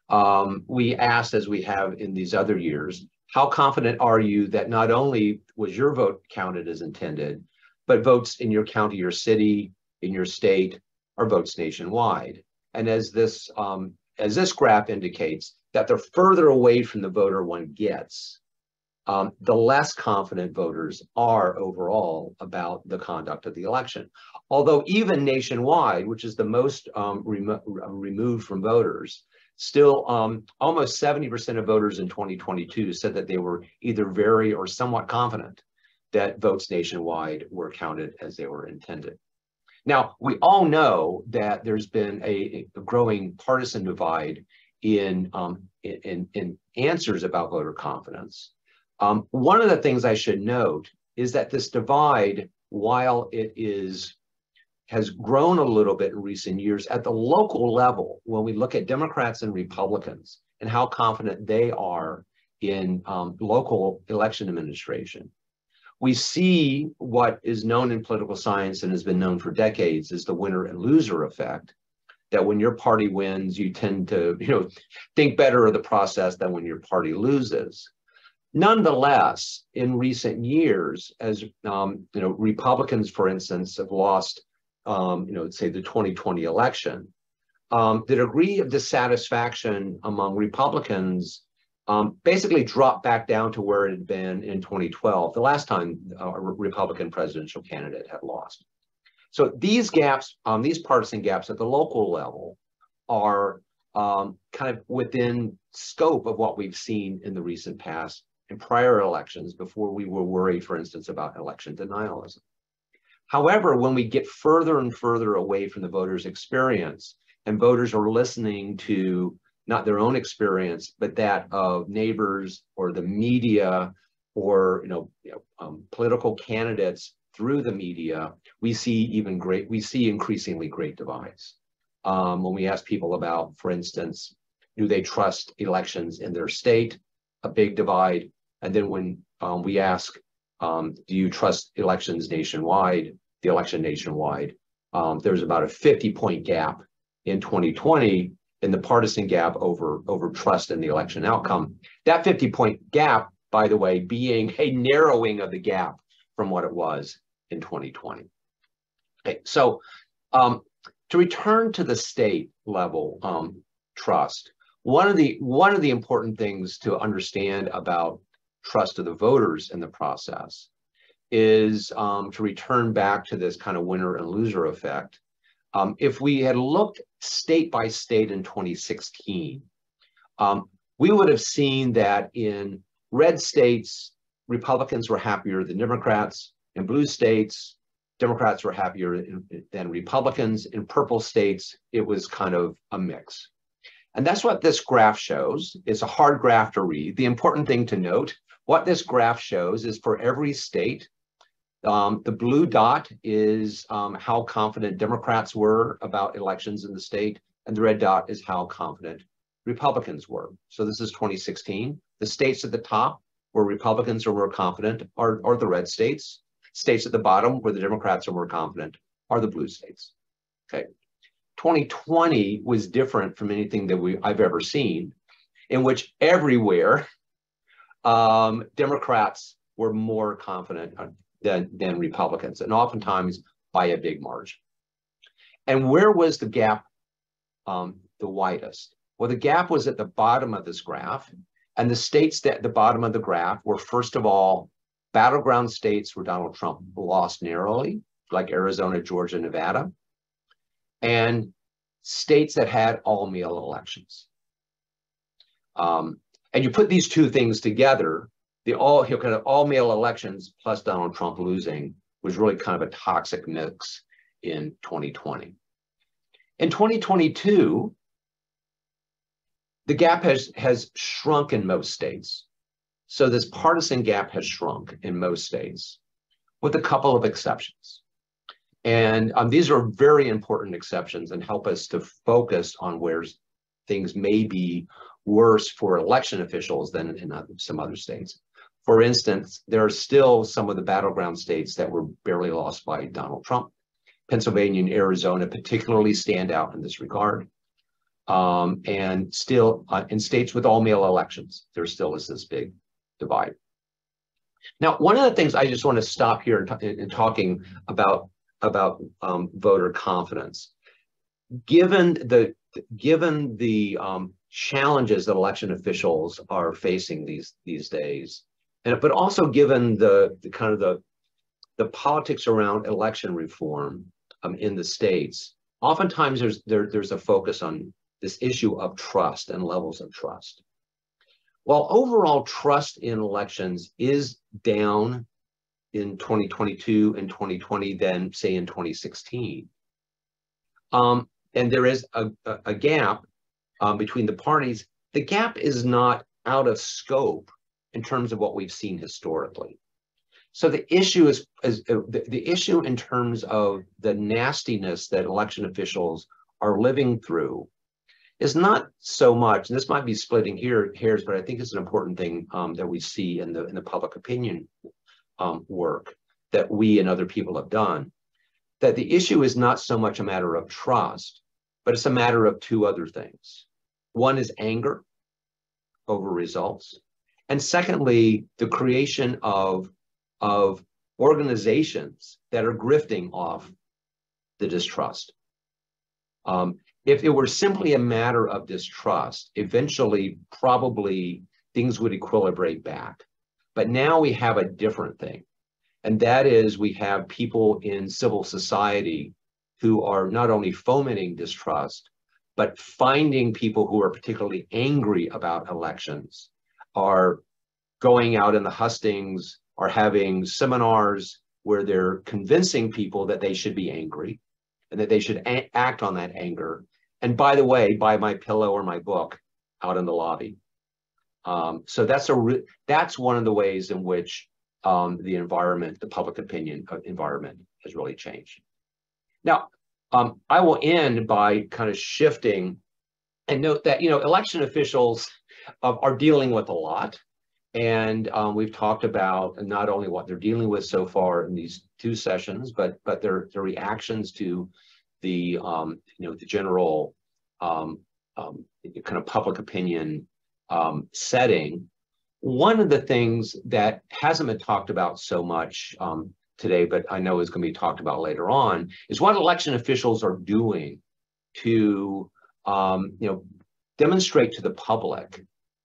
um, we asked, as we have in these other years, how confident are you that not only was your vote counted as intended, but votes in your county or city, in your state, or votes nationwide? And as this um, as this graph indicates, that the further away from the voter one gets, um, the less confident voters are overall about the conduct of the election. Although even nationwide, which is the most um, remo removed from voters, still um, almost 70% of voters in 2022 said that they were either very or somewhat confident that votes nationwide were counted as they were intended. Now, we all know that there's been a, a growing partisan divide in, um, in, in answers about voter confidence. Um, one of the things I should note is that this divide, while it is has grown a little bit in recent years at the local level, when we look at Democrats and Republicans and how confident they are in um, local election administration, we see what is known in political science and has been known for decades is the winner and loser effect. That when your party wins, you tend to, you know, think better of the process than when your party loses. Nonetheless, in recent years, as um, you know, Republicans, for instance, have lost, um, you know, say the 2020 election, um, the degree of dissatisfaction among Republicans um, basically dropped back down to where it had been in 2012, the last time a Republican presidential candidate had lost. So these gaps, um, these partisan gaps at the local level are um, kind of within scope of what we've seen in the recent past in prior elections before we were worried, for instance, about election denialism. However, when we get further and further away from the voters' experience and voters are listening to not their own experience, but that of neighbors or the media or you know, you know um, political candidates through the media, we see even great, we see increasingly great divides. Um, when we ask people about, for instance, do they trust elections in their state? A big divide. And then when um, we ask, um, do you trust elections nationwide? The election nationwide, um, there's about a 50 point gap in 2020 in the partisan gap over, over trust in the election outcome. That 50 point gap, by the way, being a narrowing of the gap from what it was in 2020. Okay, so um, to return to the state level um, trust, one of the one of the important things to understand about trust of the voters in the process is um, to return back to this kind of winner and loser effect. Um, if we had looked state by state in 2016, um, we would have seen that in red states, Republicans were happier than Democrats. In blue states, Democrats were happier than Republicans. In purple states, it was kind of a mix. And that's what this graph shows. It's a hard graph to read. The important thing to note, what this graph shows is for every state, um, the blue dot is um, how confident Democrats were about elections in the state, and the red dot is how confident Republicans were. So this is 2016. The states at the top where Republicans are more confident are, are the red states. States at the bottom where the Democrats are more confident are the blue states. Okay. 2020 was different from anything that we I've ever seen, in which everywhere um, Democrats were more confident than, than Republicans, and oftentimes by a big margin. And where was the gap um, the widest? Well, the gap was at the bottom of this graph, and the states that at the bottom of the graph were, first of all, battleground states where Donald Trump lost narrowly, like Arizona, Georgia, Nevada, and states that had all mail elections. Um, and you put these two things together, the all you know, kind of all mail elections plus Donald Trump losing was really kind of a toxic mix in 2020. In 2022, the gap has has shrunk in most states. So this partisan gap has shrunk in most states, with a couple of exceptions. And um, these are very important exceptions and help us to focus on where things may be worse for election officials than in some other states. For instance, there are still some of the battleground states that were barely lost by Donald Trump. Pennsylvania and Arizona particularly stand out in this regard. Um, and still uh, in states with all mail elections, there still is this big divide. Now, one of the things I just want to stop here in, in talking about about um, voter confidence. Given the given the um, challenges that election officials are facing these these days, and but also given the, the kind of the the politics around election reform um, in the states, oftentimes there's there, there's a focus on this issue of trust and levels of trust. While overall trust in elections is down in 2022 and 2020 than say in 2016. Um, and there is a, a, a gap um, between the parties. The gap is not out of scope in terms of what we've seen historically. So the issue is, is uh, the, the issue in terms of the nastiness that election officials are living through is not so much, and this might be splitting here, hairs, but I think it's an important thing um, that we see in the in the public opinion um, work that we and other people have done, that the issue is not so much a matter of trust, but it's a matter of two other things. One is anger over results. And secondly, the creation of, of organizations that are grifting off the distrust. Um, if it were simply a matter of distrust, eventually probably things would equilibrate back. But now we have a different thing. And that is we have people in civil society who are not only fomenting distrust, but finding people who are particularly angry about elections are going out in the hustings are having seminars where they're convincing people that they should be angry and that they should act on that anger. And by the way, buy my pillow or my book out in the lobby. Um, so that's a that's one of the ways in which um, the environment, the public opinion uh, environment has really changed. Now, um, I will end by kind of shifting and note that, you know, election officials uh, are dealing with a lot. And um, we've talked about not only what they're dealing with so far in these two sessions, but but their their reactions to the um, you know the general um, um, kind of public opinion um, setting. One of the things that hasn't been talked about so much um, today, but I know is going to be talked about later on, is what election officials are doing to you know demonstrate to the public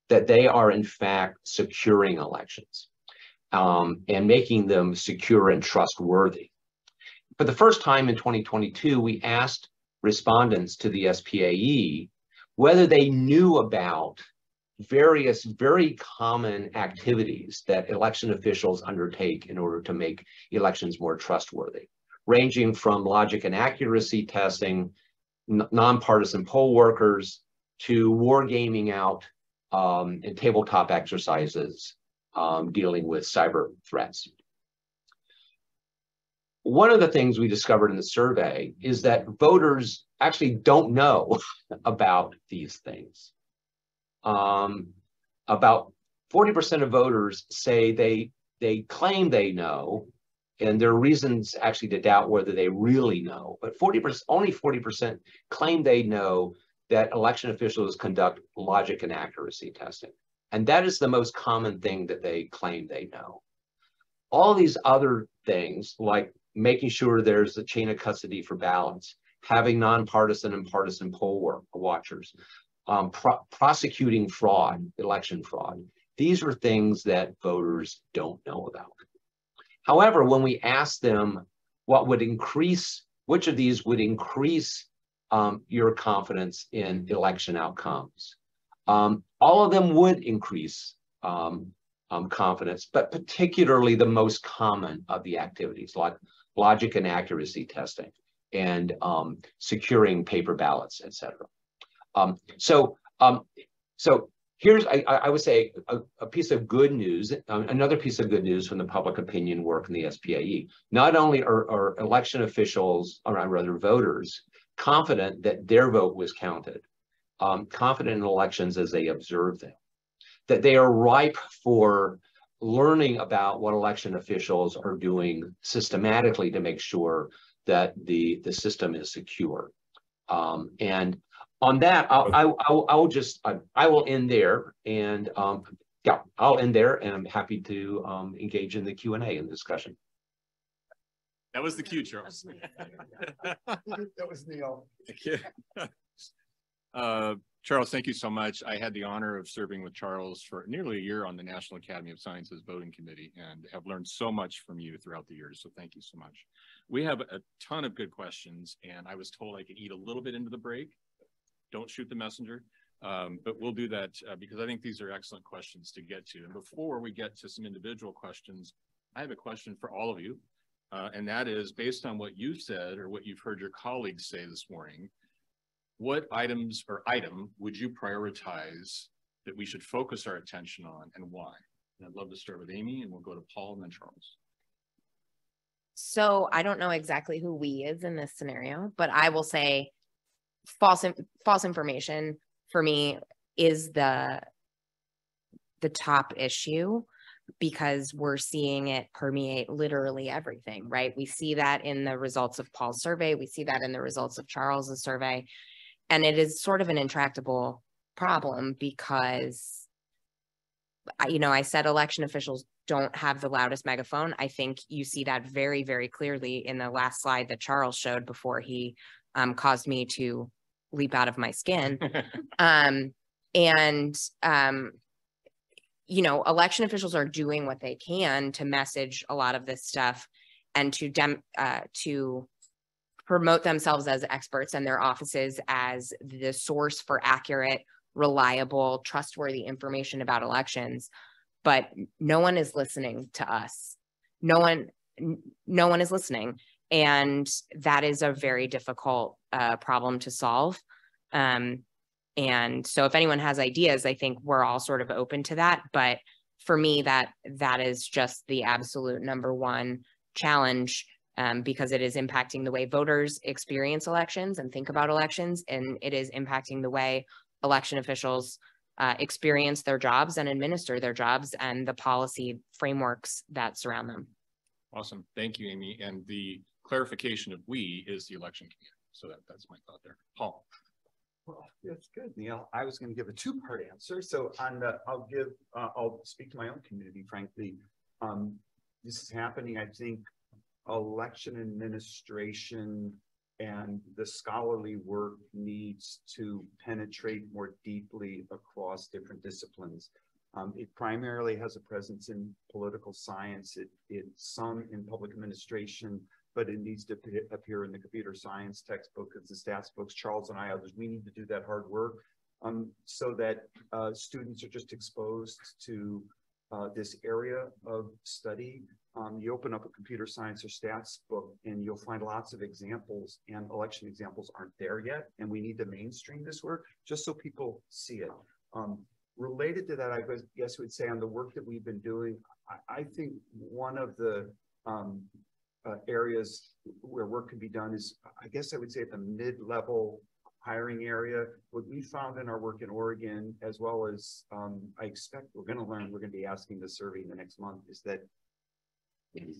that they are in fact securing elections um, and making them secure and trustworthy. For the first time in 2022, we asked respondents to the SPAE whether they knew about various very common activities that election officials undertake in order to make elections more trustworthy, ranging from logic and accuracy testing, nonpartisan poll workers, to wargaming out um, and tabletop exercises um, dealing with cyber threats. One of the things we discovered in the survey is that voters actually don't know about these things. Um, about 40% of voters say they they claim they know, and there are reasons actually to doubt whether they really know. But 40% only 40% claim they know that election officials conduct logic and accuracy testing. And that is the most common thing that they claim they know. All these other things, like making sure there's a chain of custody for ballots, having nonpartisan and partisan poll work, watchers, um, pro prosecuting fraud, election fraud, these are things that voters don't know about. However, when we ask them what would increase, which of these would increase um, your confidence in election outcomes. Um, all of them would increase um, um, confidence, but particularly the most common of the activities, like logic and accuracy testing and um, securing paper ballots, et cetera. Um, so, so here's, I, I would say, a, a, piece of good news, another piece of good news from the public opinion work in the SPAE. Not only are, are election officials, or rather voters, confident that their vote was counted, um, confident in elections as they observe them, that they are ripe for learning about what election officials are doing systematically to make sure that the, the system is secure. Um, and on that, I'll, I, I'll, I'll just, I, I, will end there and um, yeah, I'll end there and I'm happy to um, engage in the Q&A and discussion. That was the cue, Charles. That was Neal. Thank you. Uh, Charles, thank you so much. I had the honor of serving with Charles for nearly a year on the National Academy of Sciences Voting Committee and have learned so much from you throughout the years. So thank you so much. We have a ton of good questions and I was told I could eat a little bit into the break. Don't shoot the messenger. Um, but we'll do that uh, because I think these are excellent questions to get to. And before we get to some individual questions, I have a question for all of you. Uh, and that is based on what you said or what you've heard your colleagues say this morning, what items or item would you prioritize that we should focus our attention on and why? And I'd love to start with Amy and we'll go to Paul and then Charles. So I don't know exactly who we is in this scenario, but I will say false false information for me is the the top issue because we're seeing it permeate literally everything, right? We see that in the results of Paul's survey. We see that in the results of Charles's survey. And it is sort of an intractable problem because, you know, I said election officials don't have the loudest megaphone. I think you see that very, very clearly in the last slide that Charles showed before he um, caused me to leap out of my skin. um, and um, you know, election officials are doing what they can to message a lot of this stuff and to dem uh, to promote themselves as experts and their offices as the source for accurate, reliable, trustworthy information about elections. but no one is listening to us. No one, no one is listening. And that is a very difficult uh, problem to solve. Um, and so if anyone has ideas, I think we're all sort of open to that. But for me, that that is just the absolute number one challenge um, because it is impacting the way voters experience elections and think about elections, and it is impacting the way election officials uh, experience their jobs and administer their jobs and the policy frameworks that surround them. Awesome. Thank you, Amy. And the clarification of we is the election committee. So that, that's my thought there. Paul. Well, that's good, Neal. I was gonna give a two-part answer, so on the, I'll give, uh, I'll speak to my own community, frankly. Um, this is happening, I think, election administration and the scholarly work needs to penetrate more deeply across different disciplines. Um, it primarily has a presence in political science, it, it's some in public administration, but it needs to appear- in the computer science textbook, the stats books, Charles and I, others, we need to do that hard work. Um, so that, uh, students are just exposed to, uh, this area of study. Um, you open up a computer science or stats book and you'll find lots of examples and election examples aren't there yet. And we need to mainstream this work just so people see it. Um, related to that, I guess, guess we'd say on the work that we've been doing, I, I think one of the, um, uh, areas where work can be done is, I guess I would say at the mid-level hiring area. What we found in our work in Oregon, as well as um, I expect we're going to learn, we're going to be asking the survey in the next month, is that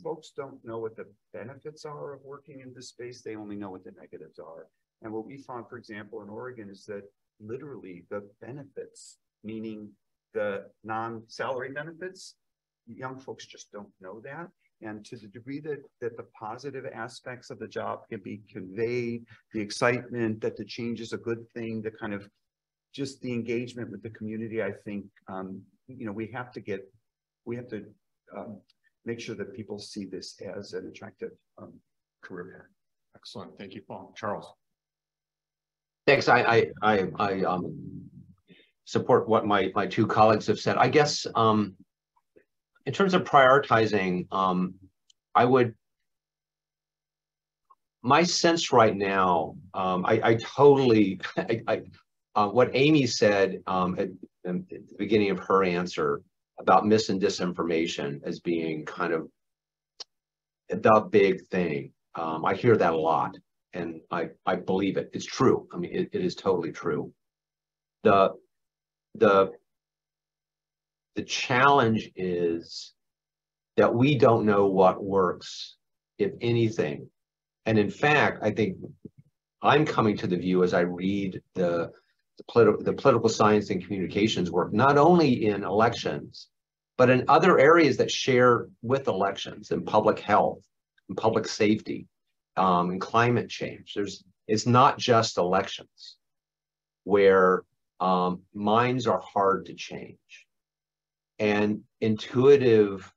folks don't know what the benefits are of working in this space. They only know what the negatives are. And what we found, for example, in Oregon is that literally the benefits, meaning the non-salary benefits, young folks just don't know that. And to the degree that, that the positive aspects of the job can be conveyed, the excitement that the change is a good thing, the kind of just the engagement with the community, I think, um, you know, we have to get, we have to, um, make sure that people see this as an attractive, um, career path. Excellent. Thank you, Paul. Charles. Thanks. I, I, I, I, um, support what my, my two colleagues have said. I guess, um, in terms of prioritizing, um, I would, my sense right now, um, I, I totally, I, I, uh, what Amy said, um, at, at the beginning of her answer about mis and disinformation as being kind of the big thing. Um, I hear that a lot and I, I believe it. It's true. I mean, it, it is totally true. The, the, the challenge is that we don't know what works, if anything. And in fact, I think I'm coming to the view as I read the, the, politi- the political science and communications work, not only in elections, but in other areas that share with elections in public health, and public safety, um, and climate change. There's, it's not just elections where um, minds are hard to change. And intuitive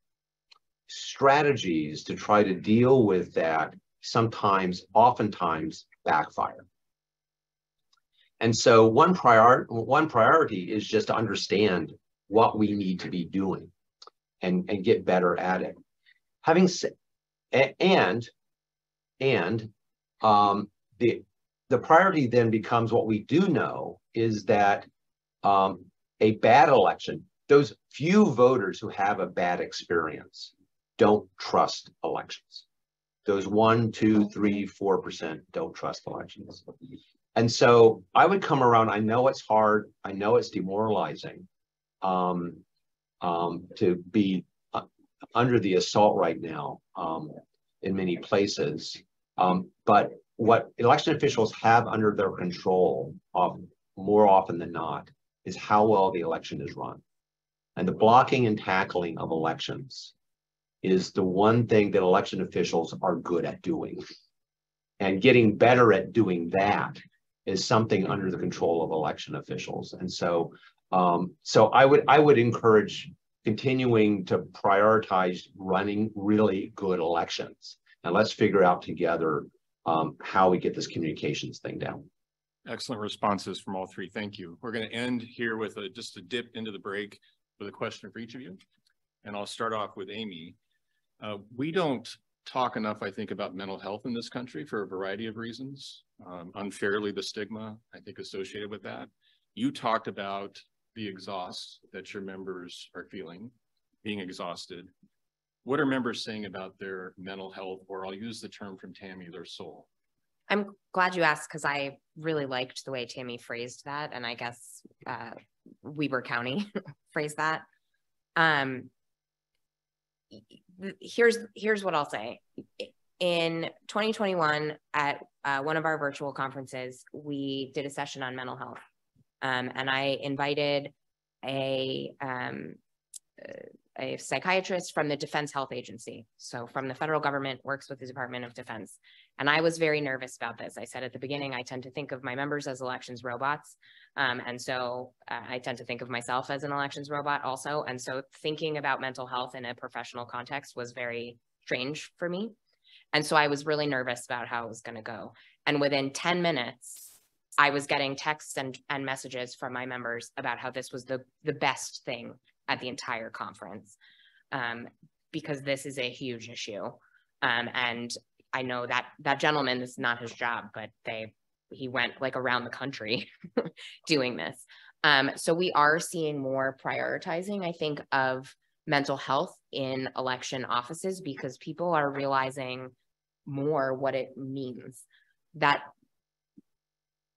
strategies to try to deal with that sometimes, oftentimes backfire. And so one prior one priority is just to understand what we need to be doing and, and get better at it. Having said, and and um, the the priority then becomes what we do know is that um, a bad election, those few voters who have a bad experience don't trust elections. Those one, two, three, four percent don't trust elections. And so I would come around. I know it's hard. I know it's demoralizing um, um, to be uh, under the assault right now um, in many places. Um, but what election officials have under their control of more often than not is how well the election is run. And the blocking and tackling of elections is the one thing that election officials are good at doing. And getting better at doing that is something under the control of election officials. And so um, so I would I would encourage continuing to prioritize running really good elections. And let's figure out together um, how we get this communications thing down. Excellent responses from all three. Thank you. We're going to end here with a, just a dip into the break with a question for each of you. and I'll start off with Amy. Uh, we don't talk enough, I think, about mental health in this country for a variety of reasons. Um, unfairly, the stigma, I think, associated with that. You talked about the exhaust that your members are feeling, being exhausted. What are members saying about their mental health, or I'll use the term from Tammy, their soul? I'm glad you asked because I really liked the way Tammy phrased that, and I guess uh, Weber County phrase that. Um, here's here's what I'll say. In 2021, at uh, one of our virtual conferences, we did a session on mental health, um, and I invited a um, a psychiatrist from the Defense Health Agency. So from the federal government, works with the Department of Defense. And I was very nervous about this. I said at the beginning, I tend to think of my members as elections robots. Um, and so uh, I tend to think of myself as an elections robot also. And so thinking about mental health in a professional context was very strange for me. And so I was really nervous about how it was going to go. And within 10 minutes, I was getting texts and, and messages from my members about how this was the, the best thing at the entire conference um, because this is a huge issue. Um, and I know that that gentleman this is not his job, but they he went like around the country doing this. Um, so we are seeing more prioritizing, I think, of mental health in election offices because people are realizing more what it means. That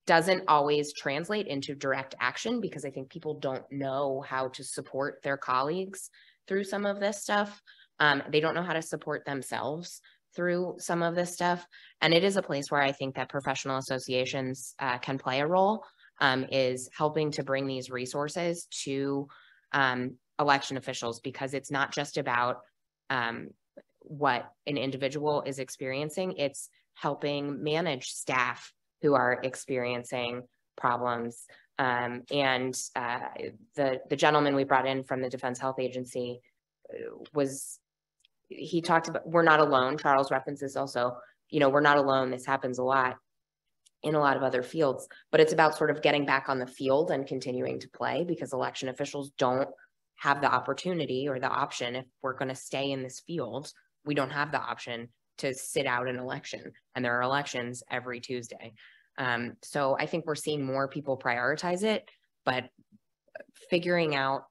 doesn't always translate into direct action because I think people don't know how to support their colleagues through some of this stuff. Um, they don't know how to support themselves through some of this stuff. And it is a place where I think that professional associations uh, can play a role um, is helping to bring these resources to um, election officials because it's not just about um, what an individual is experiencing, it's helping manage staff who are experiencing problems. Um, and uh, the the gentleman we brought in from the Defense Health Agency uh, was he talked about we're not alone. Charles references also, you know, we're not alone. This happens a lot in a lot of other fields, but it's about sort of getting back on the field and continuing to play because election officials don't have the opportunity or the option if we're going to stay in this field we don't have the option to sit out an election and there are elections every tuesday um, so I think we're seeing more people prioritize it, but figuring out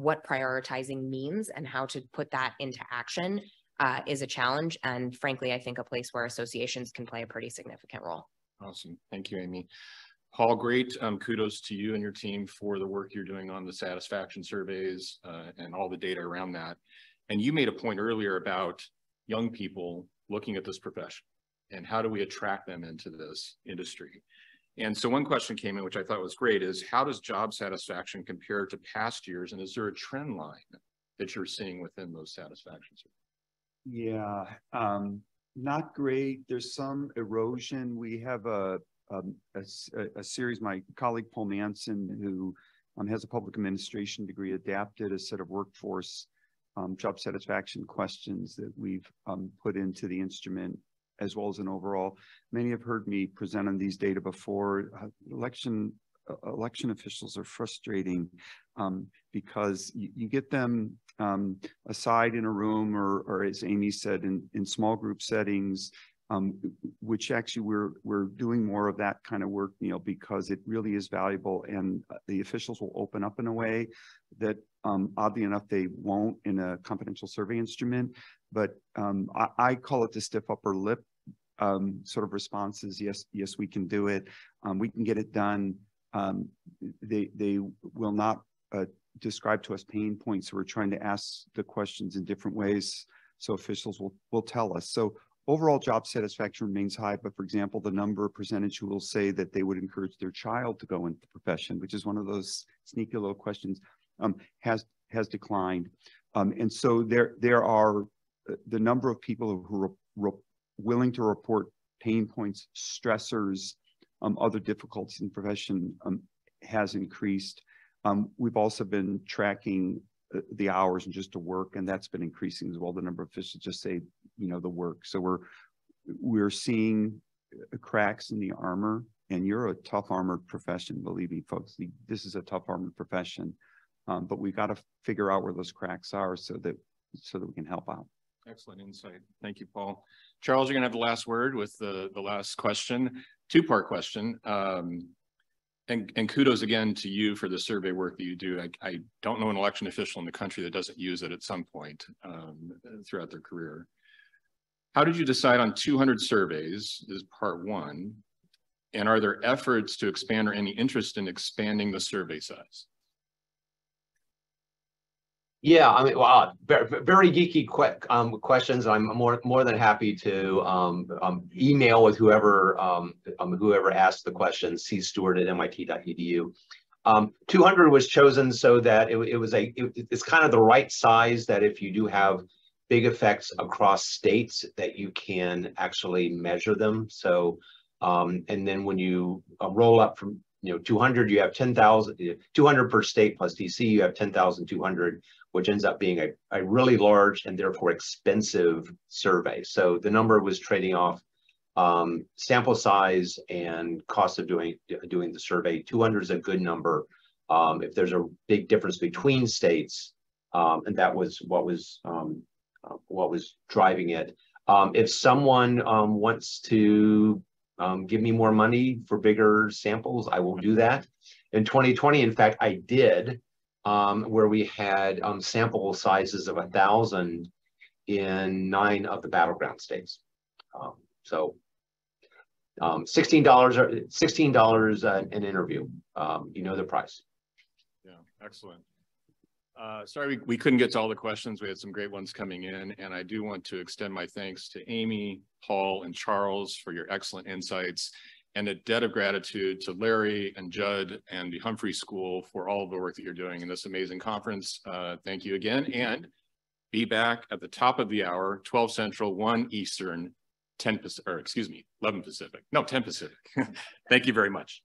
what prioritizing means and how to put that into action uh, is a challenge. And frankly, I think a place where associations can play a pretty significant role. Awesome. Thank you, Amy. Paul, great. Um, kudos to you and your team for the work you're doing on the satisfaction surveys uh, and all the data around that. And you made a point earlier about young people looking at this profession and how do we attract them into this industry? And so one question came in, which I thought was great, is how does job satisfaction compare to past years? And is there a trend line that you're seeing within those satisfactions? Yeah, um, not great. There's some erosion. We have a, um, a, a, a series, my colleague Paul Manson, who um, has a public administration degree, adapted a set of workforce um, job satisfaction questions that we've um, put into the instrument as well as an overall. Many have heard me present on these data before. Uh, election uh, election officials are frustrating um, because you, get them um, aside in a room or, or as Amy said, in, in small group settings, um, which actually we're we're doing more of that kind of work, know, because it really is valuable, and uh, the officials will open up in a way that, um, oddly enough, they won't in a confidential survey instrument. But um, I, I, call it the stiff upper lip um, sort of responses. Yes, yes, we can do it. Um, we can get it done. Um, they they will not uh, describe to us pain points. So we're trying to ask the questions in different ways. So officials will will tell us. So overall job satisfaction remains high. But for example, the number of percentage who will say that they would encourage their child to go into the profession, which is one of those sneaky little questions, um, has has declined. Um, and so there there are uh, the number of people who re, willing to report pain points, stressors, um, other difficulties in the profession um, has increased. Um, we've also been tracking uh, the hours and just to work, and that's been increasing as well. The number of officials just say, you know, the work. So we're we're seeing uh, cracks in the armor, and you're a tough armored profession. Believe me, folks, this is a tough armored profession. Um, but we've got to figure out where those cracks are so that, so that we can help out. Excellent insight. Thank you, Paul. Charles, you're gonna have the last word with the, the last question, two-part question. Um, and, and kudos again to you for the survey work that you do. I, I don't know an election official in the country that doesn't use it at some point, um, throughout their career. How did you decide on two hundred surveys is part one? And are there efforts to expand or any interest in expanding the survey size? Yeah, I mean, wow, very, very geeky um, questions. I'm more, more than happy to, um, um, email with whoever, um, um, whoever asked the question, cstewart@mit.edu. Um, two hundred was chosen so that it, it was a, it- it's kind of the right size that if you do have big effects across states, that you can actually measure them. So, um, and then when you uh, roll up from, you know, two hundred, you have 10,000, 200 per state plus DC, you have ten thousand two hundred which ends up being a, a really large and therefore expensive survey. So the number was trading off um, sample size and cost of doing doing the survey. 200 is a good number. Um, if there's a big difference between states, um, and that was what was um, uh, what was driving it. Um, if someone um, wants to um, give me more money for bigger samples, I will do that. In 2020, in fact, I did um, where we had um, sample sizes of a thousand in nine of the battleground states. Um, so um, sixteen dollars sixteen dollars uh, an interview. Um, you know the price. Yeah, excellent. Uh, sorry, we, we couldn't get to all the questions. We had some great ones coming in, and I do want to extend my thanks to Amy, Paul, and Charles for your excellent insights and a debt of gratitude to Larry and Judd and the Humphrey School for all of the work that you're doing in this amazing conference. Uh, thank you again, and be back at the top of the hour, 12 Central, 1 Eastern, 10 Pacific, or excuse me, 11 Pacific. No, 10 Pacific. Thank you very much.